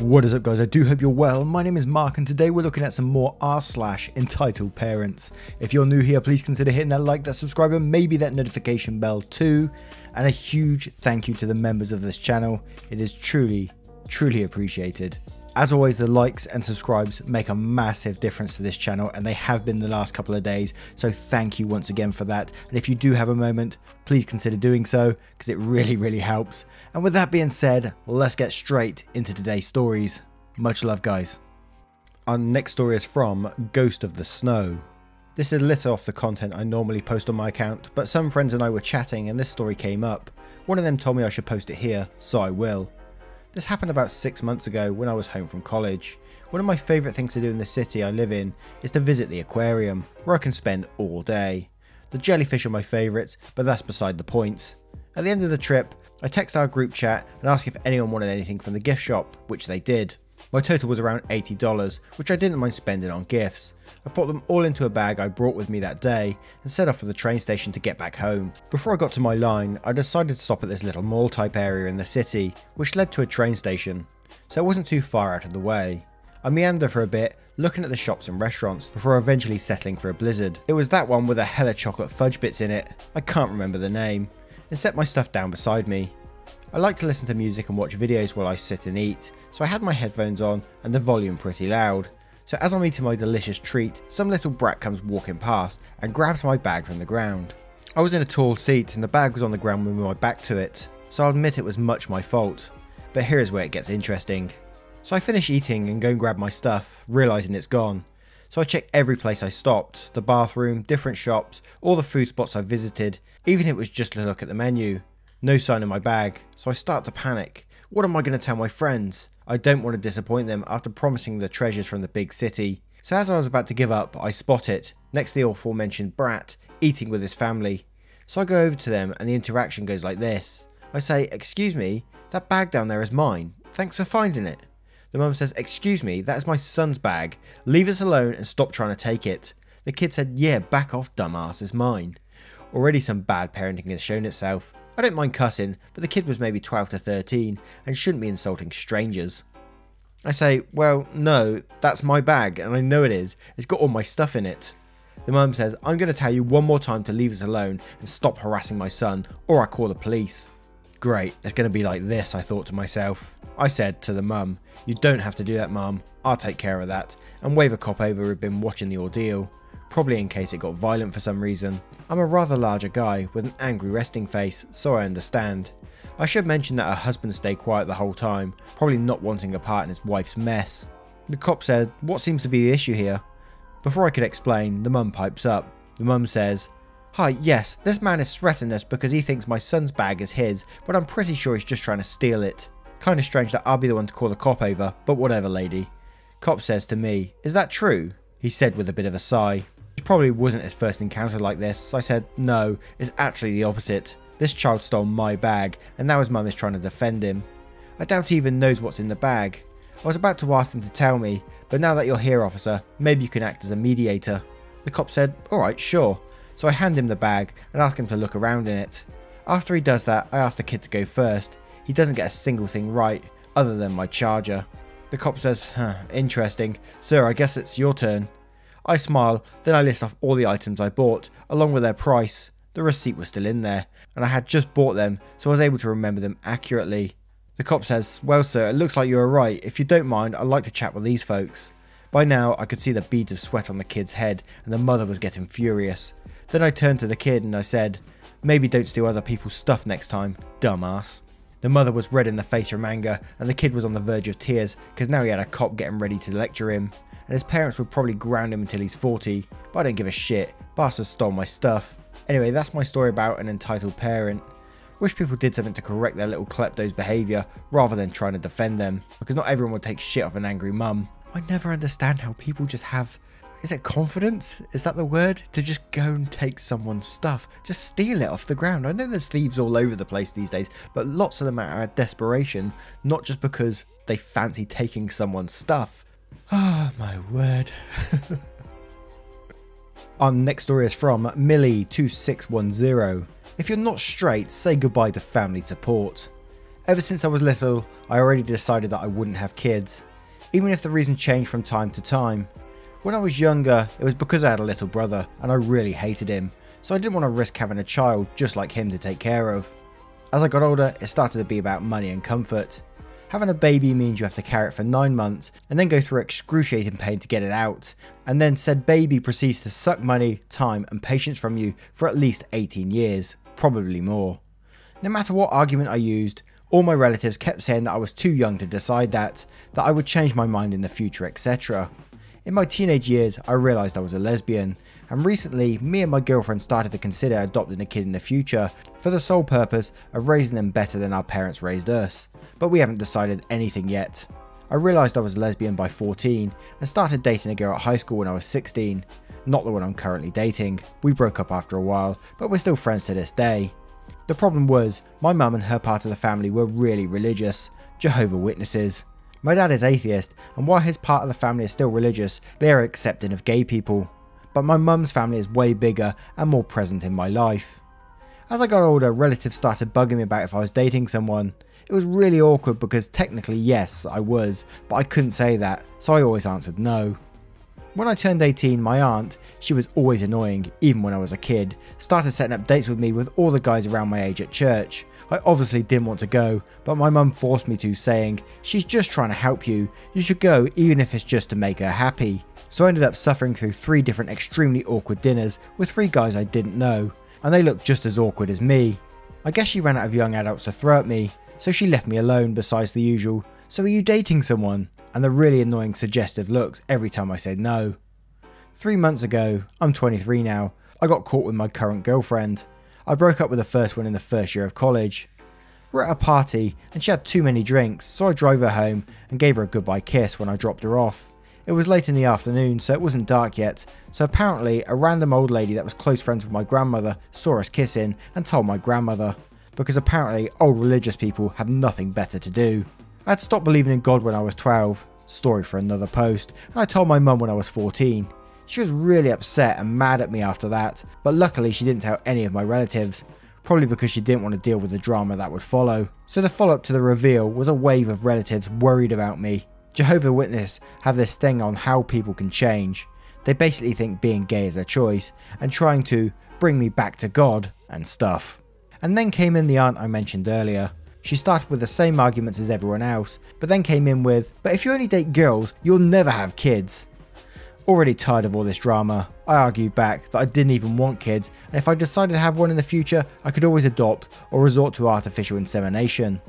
What is up guys, I do hope you're well. My name is Mark and today we're looking at some more r slash entitled parents. If you're new here, please consider hitting that like, that subscribe and maybe that notification bell too. And a huge thank you to the members of this channel. It is truly, truly appreciated. As always, the likes and subscribes make a massive difference to this channel and they have been the last couple of days. So thank you once again for that. And if you do have a moment, please consider doing so because it really, really helps. And with that being said, let's get straight into today's stories. Much love, guys. Our next story is from Ghost of the Snow. This is a little off the content I normally post on my account, but some friends and I were chatting and this story came up. One of them told me I should post it here, so I will. This happened about six months ago when I was home from college. One of my favourite things to do in the city I live in is to visit the aquarium, where I can spend all day. The jellyfish are my favourites, but that's beside the point. At the end of the trip, I text our group chat and asked if anyone wanted anything from the gift shop, which they did. My total was around $80, which I didn't mind spending on gifts. I put them all into a bag I brought with me that day and set off for the train station to get back home. Before I got to my line, I decided to stop at this little mall type area in the city, which led to a train station, so it wasn't too far out of the way. I meandered for a bit, looking at the shops and restaurants, before eventually settling for a blizzard. It was that one with a hella chocolate fudge bits in it, I can't remember the name, and set my stuff down beside me. I like to listen to music and watch videos while I sit and eat, so I had my headphones on and the volume pretty loud. So as I'm eating my delicious treat, some little brat comes walking past and grabs my bag from the ground. I was in a tall seat and the bag was on the ground with my back to it, so I'll admit it was much my fault. But here's where it gets interesting. So I finish eating and go and grab my stuff, realising it's gone. So I check every place I stopped, the bathroom, different shops, all the food spots I visited, even if it was just to look at the menu. No sign of my bag, so I start to panic. What am I going to tell my friends? I don't want to disappoint them after promising the treasures from the big city. So as I was about to give up, I spot it, next to the aforementioned brat, eating with his family. So I go over to them and the interaction goes like this. I say, excuse me, that bag down there is mine. Thanks for finding it. The mum says, excuse me, that is my son's bag. Leave us alone and stop trying to take it. The kid said, yeah, back off dumbass, it's mine. Already some bad parenting has shown itself. I don't mind cussing, but the kid was maybe 12 to 13 and shouldn't be insulting strangers. I say, well, no, that's my bag, and I know it is. It's got all my stuff in it. The mum says, I'm going to tell you one more time to leave us alone and stop harassing my son, or I call the police. Great, it's going to be like this, I thought to myself. I said to the mum, You don't have to do that, mum. I'll take care of that, and wave a cop over who had been watching the ordeal, probably in case it got violent for some reason. I'm a rather larger guy with an angry resting face, so I understand. I should mention that her husband stayed quiet the whole time, probably not wanting a part in his wife's mess. The cop said, What seems to be the issue here? Before I could explain, the mum pipes up. The mum says, Hi, yes, this man is threatening us because he thinks my son's bag is his, but I'm pretty sure he's just trying to steal it. Kinda strange that I'll be the one to call the cop over, but whatever, lady. Cop says to me, Is that true? He said with a bit of a sigh. It probably wasn't his first encounter like this, so I said, No, it's actually the opposite. This child stole my bag, and now his mum is trying to defend him. I doubt he even knows what's in the bag. I was about to ask him to tell me, but now that you're here, officer, maybe you can act as a mediator. The cop said, Alright, sure. So I hand him the bag and ask him to look around in it. After he does that, I ask the kid to go first. He doesn't get a single thing right, other than my charger. The cop says, huh, interesting. Sir, I guess it's your turn. I smile, then I list off all the items I bought, along with their price. The receipt was still in there, and I had just bought them, so I was able to remember them accurately. The cop says, Well, sir, it looks like you are right. If you don't mind, I'd like to chat with these folks. By now, I could see the beads of sweat on the kid's head, and the mother was getting furious. Then I turned to the kid and I said, Maybe don't steal other people's stuff next time, dumbass. The mother was red in the face from anger, and the kid was on the verge of tears because now he had a cop getting ready to lecture him. And his parents would probably ground him until he's 40, but I don't give a shit. Bastard stole my stuff. Anyway, that's my story about an entitled parent. Wish people did something to correct their little klepto's behaviour rather than trying to defend them, because not everyone would take shit off an angry mum. I never understand how people just have. Is it confidence? Is that the word? To just go and take someone's stuff. Just steal it off the ground. I know there's thieves all over the place these days, but lots of them are out of desperation, not just because they fancy taking someone's stuff. Ah, my word. Our next story is from Millie2610. If you're not straight, say goodbye to family support. Ever since I was little, I already decided that I wouldn't have kids, even if the reason changed from time to time. When I was younger, it was because I had a little brother and I really hated him, so I didn't want to risk having a child just like him to take care of. As I got older, it started to be about money and comfort. Having a baby means you have to carry it for 9 months and then go through excruciating pain to get it out, and then said baby proceeds to suck money, time, and patience from you for at least 18 years, probably more. No matter what argument I used, all my relatives kept saying that I was too young to decide that, that I would change my mind in the future, etc. In my teenage years, I realised I was a lesbian, and recently, me and my girlfriend started to consider adopting a kid in the future for the sole purpose of raising them better than our parents raised us, but we haven't decided anything yet. I realised I was a lesbian by 14 and started dating a girl at high school when I was 16, not the one I'm currently dating. We broke up after a while, but we're still friends to this day. The problem was, my mum and her part of the family were really religious, Jehovah Witnesses. My dad is atheist, and while his part of the family is still religious, they are accepting of gay people. But my mum's family is way bigger and more present in my life. As I got older, relatives started bugging me about if I was dating someone. It was really awkward because technically, yes, I was, but I couldn't say that, so I always answered no. When I turned 18, my aunt, she was always annoying, even when I was a kid, started setting up dates with me with all the guys around my age at church. I obviously didn't want to go, but my mum forced me to, saying, She's just trying to help you, you should go even if it's just to make her happy. So I ended up suffering through three different extremely awkward dinners with three guys I didn't know, and they looked just as awkward as me. I guess she ran out of young adults to throw at me, so she left me alone besides the usual, so are you dating someone? And the really annoying suggestive looks every time I said no. Three months ago, I'm 23 now, I got caught with my current girlfriend. I broke up with the first one in the first year of college. We're at a party and she had too many drinks, so I drove her home and gave her a goodbye kiss when I dropped her off. It was late in the afternoon, so it wasn't dark yet, so apparently a random old lady that was close friends with my grandmother saw us kissing and told my grandmother, because apparently old religious people have nothing better to do. I'd stopped believing in God when I was 12, story for another post, and I told my mum when I was 14. She was really upset and mad at me after that, but luckily she didn't tell any of my relatives, probably because she didn't want to deal with the drama that would follow. So the follow up to the reveal was a wave of relatives worried about me. Jehovah Witness have this thing on how people can change. They basically think being gay is a choice and trying to bring me back to God and stuff. And then came in the aunt I mentioned earlier. She started with the same arguments as everyone else, but then came in with, but if you only date girls, you'll never have kids. Already tired of all this drama, I argued back that I didn't even want kids, and if I decided to have one in the future, I could always adopt or resort to artificial insemination.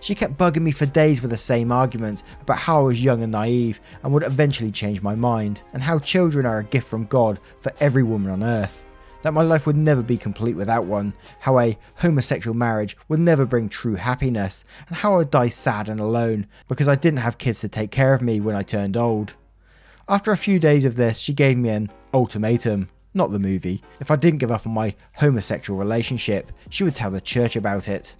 She kept bugging me for days with the same arguments about how I was young and naive and would eventually change my mind, and how children are a gift from God for every woman on earth. That my life would never be complete without one, how a homosexual marriage would never bring true happiness, and how I would die sad and alone because I didn't have kids to take care of me when I turned old. After a few days of this, she gave me an ultimatum, not the movie. If I didn't give up on my homosexual relationship, she would tell the church about it.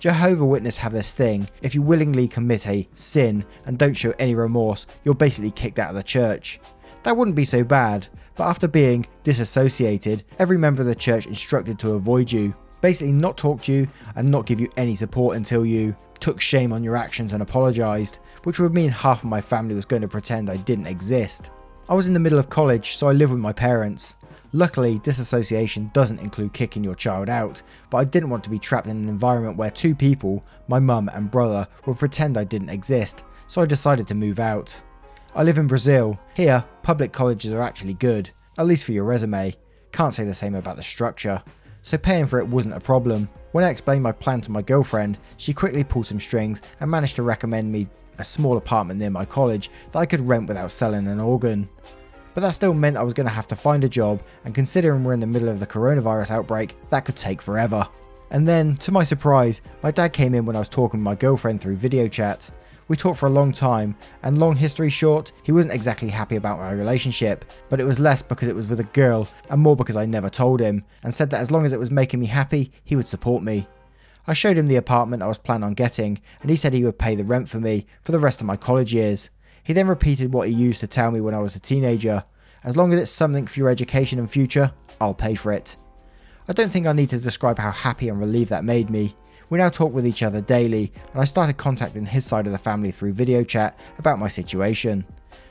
Jehovah Witness have this thing, if you willingly commit a sin and don't show any remorse, you're basically kicked out of the church. That wouldn't be so bad, but after being disassociated, every member of the church instructed to avoid you, basically not talk to you and not give you any support until you took shame on your actions and apologised, which would mean half of my family was going to pretend I didn't exist. I was in the middle of college, so I lived with my parents. Luckily, disassociation doesn't include kicking your child out, but I didn't want to be trapped in an environment where two people, my mum and brother, would pretend I didn't exist, so I decided to move out. I live in Brazil. Here, public colleges are actually good, at least for your resume. Can't say the same about the structure. So paying for it wasn't a problem. When I explained my plan to my girlfriend, she quickly pulled some strings and managed to recommend me a small apartment near my college that I could rent without selling an organ. But that still meant I was going to have to find a job, and considering we're in the middle of the coronavirus outbreak, that could take forever. And then, to my surprise, my dad came in when I was talking with my girlfriend through video chat. We talked for a long time, and long history short, he wasn't exactly happy about my relationship, but it was less because it was with a girl and more because I never told him, and said that as long as it was making me happy, he would support me. I showed him the apartment I was planning on getting, and he said he would pay the rent for me for the rest of my college years. He then repeated what he used to tell me when I was a teenager As long as it's something for your education and future, I'll pay for it. I don't think I need to describe how happy and relieved that made me. We now talk with each other daily, and I started contacting his side of the family through video chat about my situation.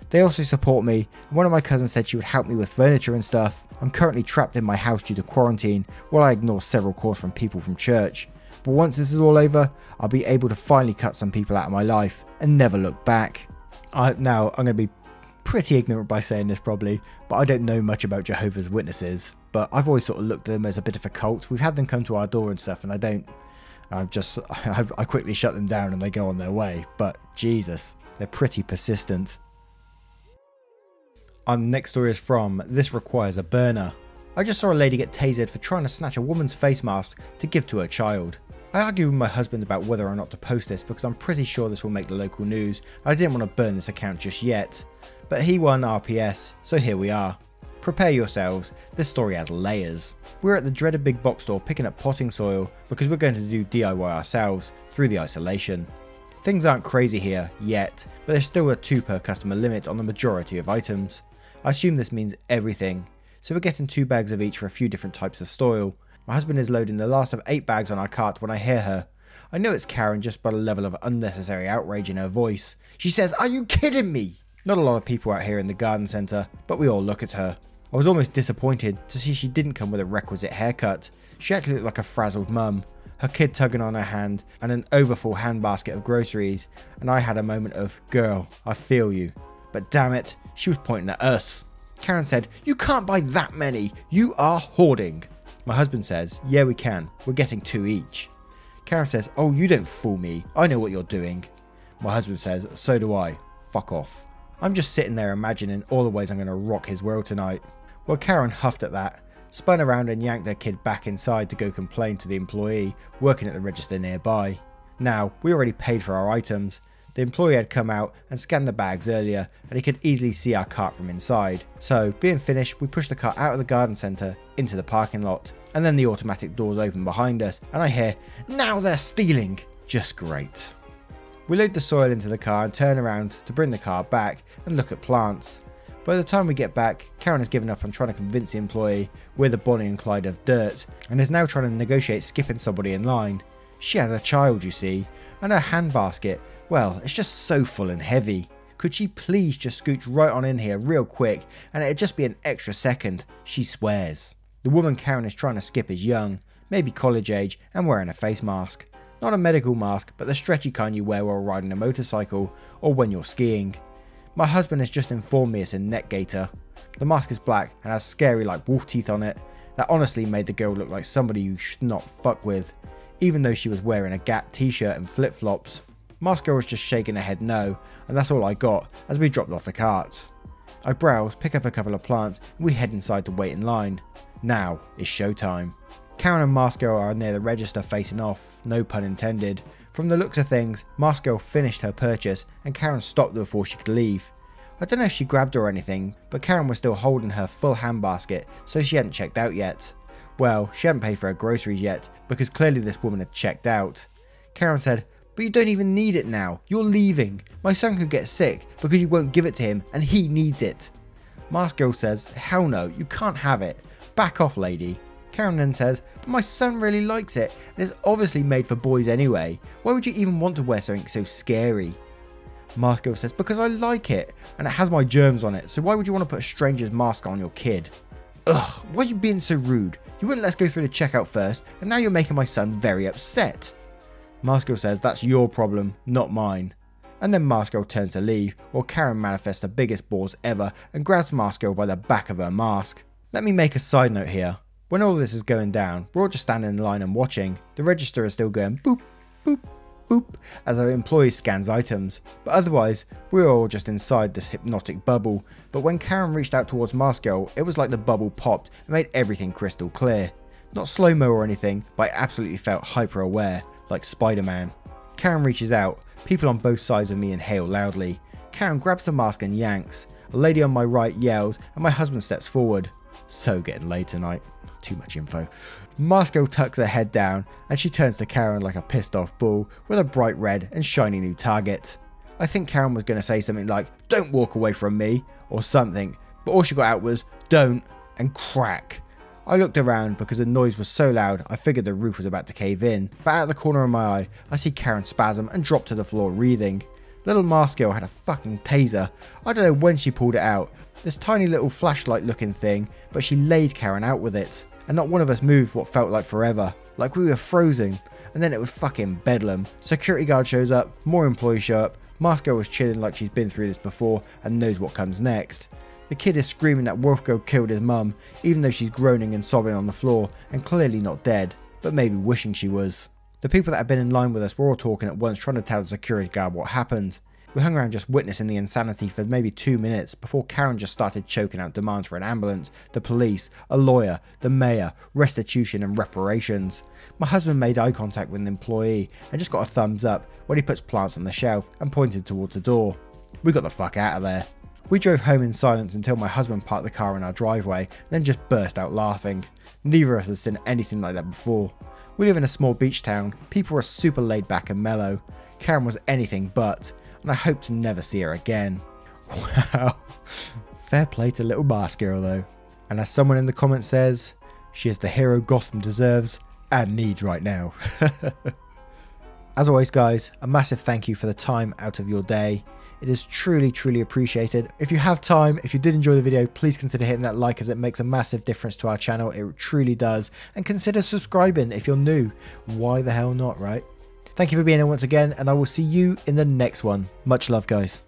They also support me, and one of my cousins said she would help me with furniture and stuff. I'm currently trapped in my house due to quarantine, while I ignore several calls from people from church. But once this is all over, I'll be able to finally cut some people out of my life and never look back. I, now, I'm going to be pretty ignorant by saying this probably, but I don't know much about Jehovah's Witnesses. But I've always sort of looked at them as a bit of a cult. We've had them come to our door and stuff, and I don't. I've just I, I quickly shut them down and they go on their way. But Jesus, they're pretty persistent. Our next story is from This Requires a Burner. I just saw a lady get tasered for trying to snatch a woman's face mask to give to her child. I argued with my husband about whether or not to post this because I'm pretty sure this will make the local news. I didn't want to burn this account just yet. But he won RPS, so here we are. Prepare yourselves, this story has layers. We're at the dreaded big box store picking up potting soil because we're going to do DIY ourselves through the isolation. Things aren't crazy here, yet, but there's still a 2 per customer limit on the majority of items. I assume this means everything, so we're getting 2 bags of each for a few different types of soil. My husband is loading the last of 8 bags on our cart when I hear her. I know it's Karen just by the level of unnecessary outrage in her voice. She says, Are you kidding me? Not a lot of people out here in the garden centre, but we all look at her. I was almost disappointed to see she didn't come with a requisite haircut. She actually looked like a frazzled mum, her kid tugging on her hand, and an overfull handbasket of groceries, and I had a moment of, girl, I feel you. But damn it, she was pointing at us. Karen said, You can't buy that many, you are hoarding. My husband says, Yeah, we can, we're getting two each. Karen says, Oh, you don't fool me, I know what you're doing. My husband says, So do I, fuck off. I'm just sitting there imagining all the ways I'm going to rock his world tonight. Well, Karen huffed at that, spun around and yanked her kid back inside to go complain to the employee working at the register nearby. Now, we already paid for our items. The employee had come out and scanned the bags earlier and he could easily see our cart from inside. So, being finished, we pushed the cart out of the garden centre into the parking lot. And then the automatic doors open behind us and I hear, Now they're stealing! Just great. We load the soil into the car and turn around to bring the car back and look at plants. By the time we get back, Karen has given up on trying to convince the employee we're the Bonnie and Clyde of dirt and is now trying to negotiate skipping somebody in line. She has a child, you see, and her handbasket, well, it's just so full and heavy. Could she please just scooch right on in here real quick and it'd just be an extra second, she swears. The woman Karen is trying to skip is young, maybe college age, and wearing a face mask. Not a medical mask, but the stretchy kind you wear while riding a motorcycle or when you're skiing. My husband has just informed me it's a neck gaiter. The mask is black and has scary like wolf teeth on it. That honestly made the girl look like somebody you should not fuck with, even though she was wearing a Gap t-shirt and flip-flops. Girl was just shaking her head no, and that's all I got as we dropped off the cart. I browse, pick up a couple of plants, and we head inside to wait in line. Now is showtime. Karen and Maskell are near the register facing off, no pun intended. From the looks of things, Maskell finished her purchase and Karen stopped before she could leave. I don't know if she grabbed her or anything, but Karen was still holding her full handbasket, so she hadn't checked out yet. Well, she hadn't paid for her groceries yet, because clearly this woman had checked out. Karen said, But you don't even need it now. You're leaving. My son could get sick because you won't give it to him and he needs it. Mask Girl says, Hell no, you can't have it. Back off, lady. Karen then says, but my son really likes it, and it's obviously made for boys anyway. Why would you even want to wear something so scary? Mask Girl says, because I like it, and it has my germs on it, so why would you want to put a stranger's mask on your kid? Ugh, why are you being so rude? You wouldn't let us go through the checkout first, and now you're making my son very upset. Maskell says, that's your problem, not mine. And then Maskell turns to leave, while Karen manifests the biggest balls ever and grabs Maskell by the back of her mask. Let me make a side note here. When all this is going down, we're all just standing in line and watching. The register is still going boop, boop, boop as our employee scans items, but otherwise, we're all just inside this hypnotic bubble. But when Karen reached out towards Maskell, it was like the bubble popped and made everything crystal clear. Not slow mo or anything, but I absolutely felt hyper aware, like Spider Man. Karen reaches out, people on both sides of me inhale loudly. Karen grabs the mask and yanks. A lady on my right yells, and my husband steps forward. So getting laid tonight. Too much info. Maskell tucks her head down and she turns to Karen like a pissed off bull with a bright red and shiny new target. I think Karen was going to say something like, don't walk away from me, or something, but all she got out was don't and crack. I looked around because the noise was so loud I figured the roof was about to cave in, but out of the corner of my eye I see Karen spasm and drop to the floor wreathing. Little mask girl had a fucking taser. I don't know when she pulled it out. This tiny little flashlight looking thing, but she laid Karen out with it. And not one of us moved what felt like forever. Like we were frozen. And then it was fucking bedlam. Security guard shows up, more employees show up, Mask girl was chilling like she's been through this before and knows what comes next. The kid is screaming that Wolfgo killed his mum, even though she's groaning and sobbing on the floor and clearly not dead, but maybe wishing she was. The people that had been in line with us were all talking at once trying to tell the security guard what happened. We hung around just witnessing the insanity for maybe two minutes before Karen just started choking out demands for an ambulance, the police, a lawyer, the mayor, restitution and reparations. My husband made eye contact with an employee and just got a thumbs up when he puts plants on the shelf and pointed towards the door. We got the fuck out of there. We drove home in silence until my husband parked the car in our driveway, then just burst out laughing. Neither of us has seen anything like that before. We live in a small beach town, people are super laid back and mellow. Karen was anything but, and I hope to never see her again. Wow. Fair play to little mask girl though. And as someone in the comments says, she is the hero Gotham deserves and needs right now. as always guys, a massive thank you for the time out of your day. It is truly, truly appreciated. If you have time, if you did enjoy the video, please consider hitting that like as it makes a massive difference to our channel. It truly does. And consider subscribing if you're new. Why the hell not, right? Thank you for being here once again, and I will see you in the next one. Much love, guys.